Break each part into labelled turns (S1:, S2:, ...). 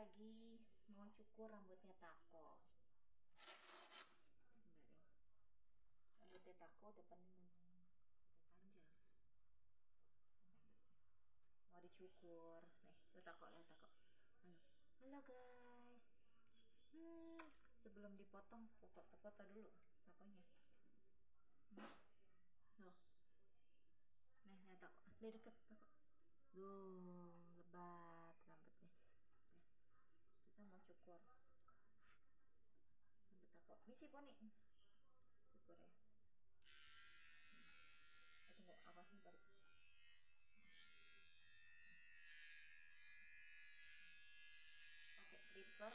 S1: lagi mau cukur rambutnya tako. Sebentar ya rambutnya tako penuh. Udah panjang. Mau dicukur. Nih tuh tako lihat tako. Halo halo guys. Hmm, sebelum dipotong foto foto dulu takonya. Hmm. Tuh. Nah, nah tako. Dari deket tako. Duh, lebat rambutnya. Nah, kita mau cukur. Misi poni. Cukur ya. Eh, tunggu, apa sih balik? Pakai clipper.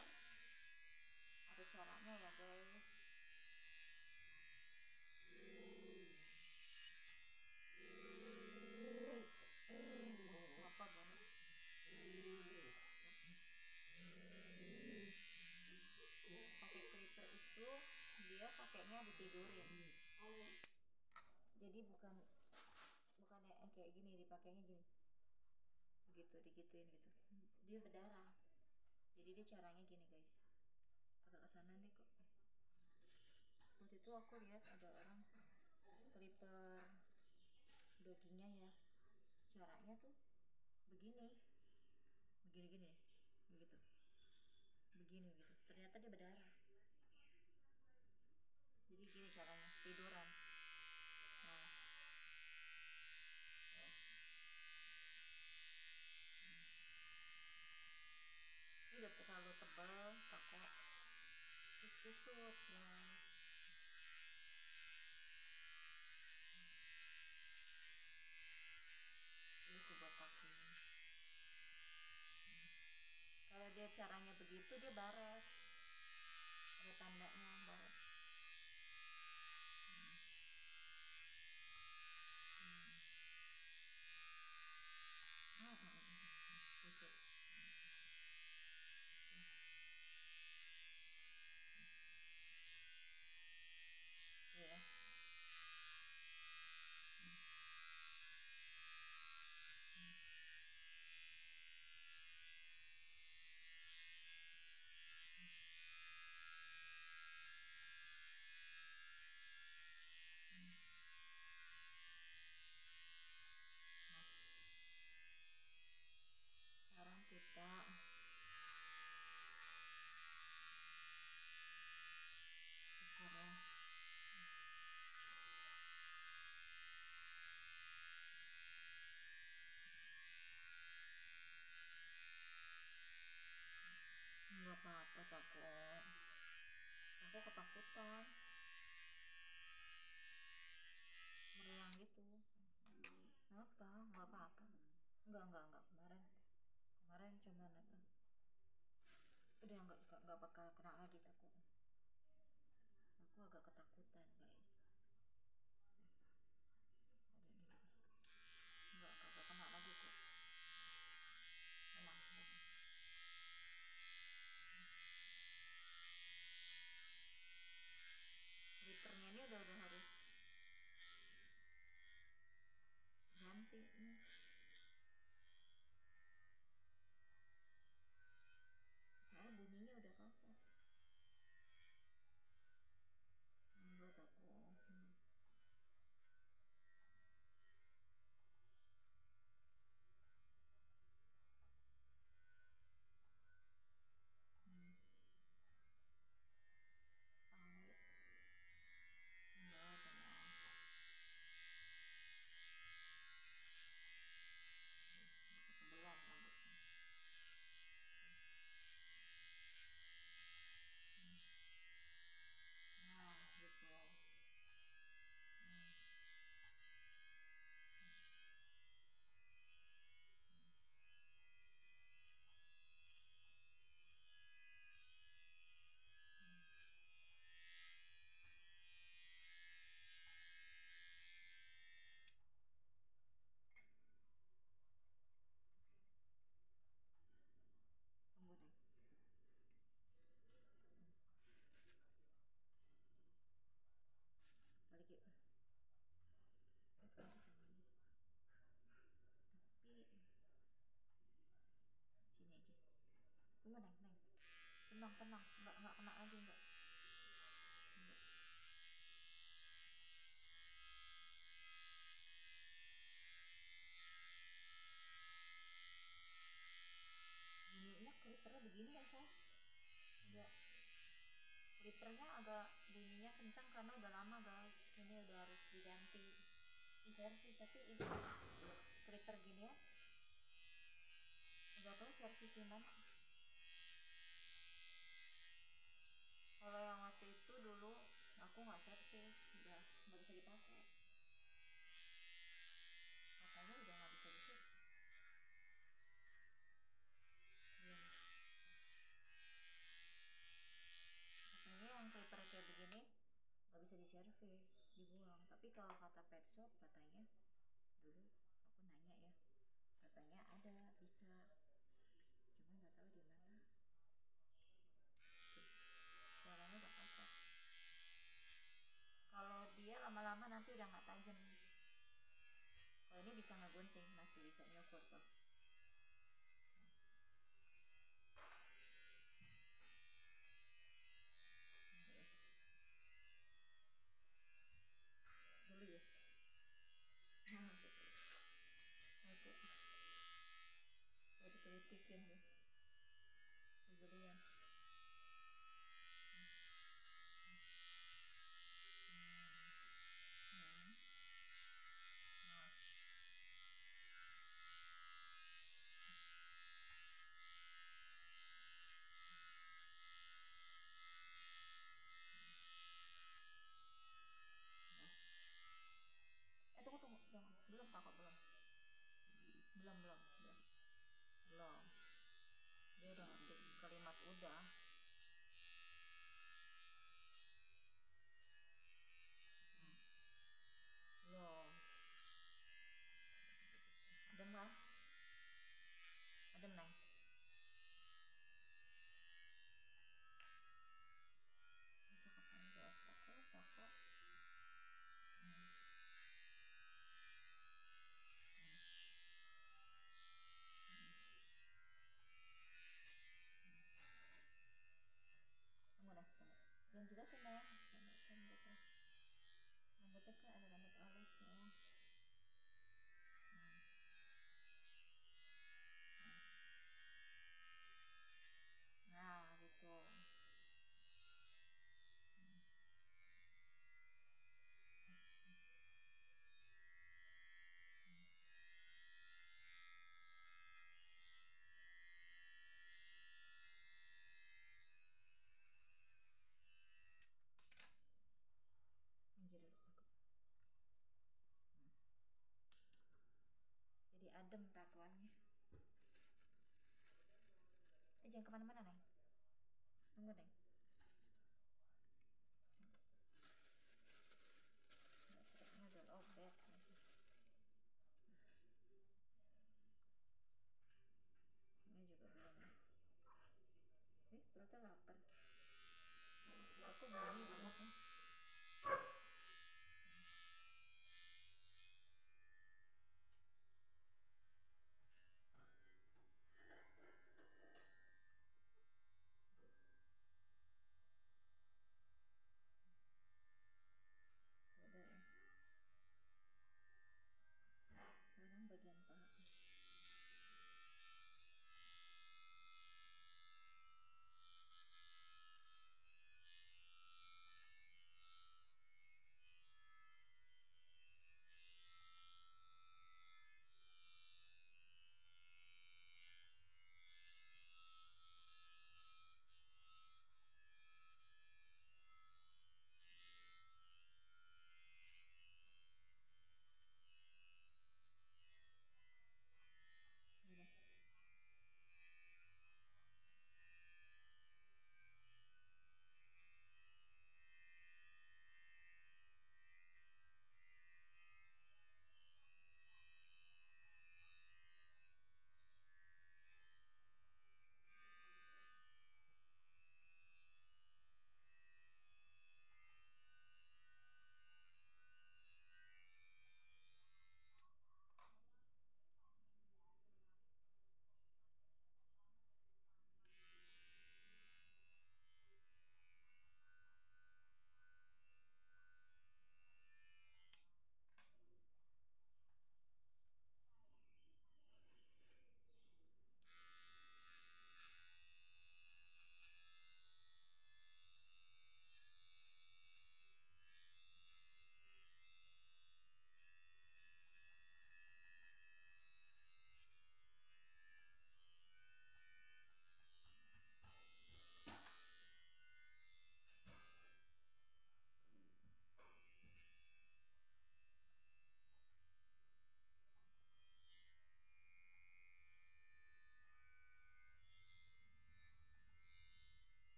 S1: Ada caranya ya guys. apa banget pakai clipper itu dia pakainya ditidurin jadi bukan bukan yang kayak gini dipakainya gini. Gitu digituin gitu. Dia berdarah. Jadi dia caranya gini guys. Agak ke sana nih kok. Waktu itu aku lihat ada orang clipper doginya ya. Caranya tuh begini. Begini gini begitu. Begini gitu. Ternyata dia berdarah. Jadi gini caranya tiduran nah ya. ini udah terlalu tebal takut terus kusut ya ini coba pakai kalau dia caranya begitu dia baret ada tandanya baret hmm. Hmm. Hmm. Hmm. Kusut. Ya. Nah. sekarang kita cukur ya nggak apa-apa takut aku ketakutan meriang gitu apa nggak apa-apa enggak enggak enggak kemarin kemarin cuman apa udah enggak bakal kena lagi takut aku agak ketakutan guys ada ini enggak enggak kena lagi kok tenang tenang liternya ini udah udah harus ganti nih saya bunyinya udah kasar tenang tenang nggak nggak kena lagi nggak Nggak. bunyinya clippernya begini ya saya udah clippernya agak bunyinya kencang karena udah lama guys. Ini udah harus diganti. Di servis tapi ini clipper gini ya. Udah tahu servis di kalau yang waktu itu dulu aku nggak servis udah nggak bisa dipakai katanya udah nggak bisa diservis Iya. katanya yang clipper kayak begini nggak bisa diservis dibuang tapi kalau kata pet shop katanya dulu aku nanya ya katanya ada bisa cuma nggak tahu di mana Tuh, suaranya udah kasar kalau dia lama-lama nanti udah nggak tajam kalau ini bisa ngegunting masih bisa nyukur tuh dulu ya aku aku kritikin deh kegedean Hmm. Nah. Nah. eh tunggu tunggu jangan belum takut belum belum belum. Belum. Dia udah ngetik kalimat udah Hmm. belum adem kan adem neng cakep kan guys oke cakep Hmm. Hmm. tunggu dah tunggu dan juga kena ya rambut rambutnya rambutnya kan ada rambut halus ya hmm. Hmm. nah gitu Hmm. Minggir dulu aku. Hmm. jadi adem tatuannya eh jangan ke mana-mana neng? Tunggu neng